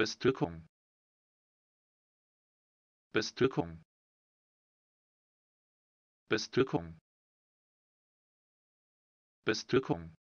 Bestückung. Bestückung. Bestückung. Bestückung.